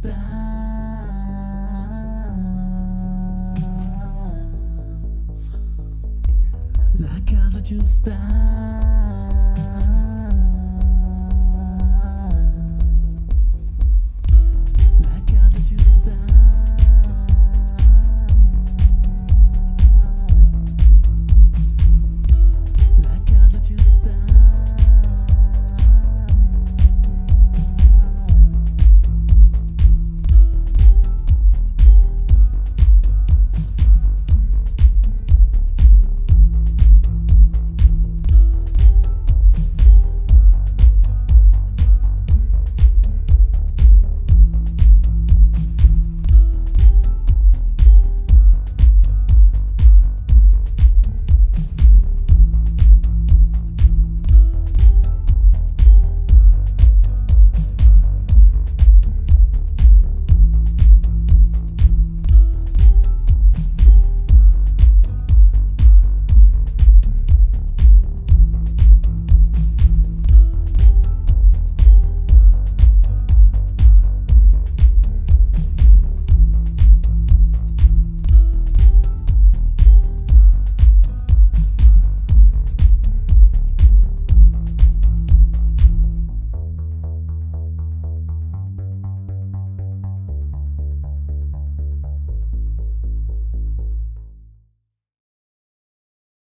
giusta. La casa giusta.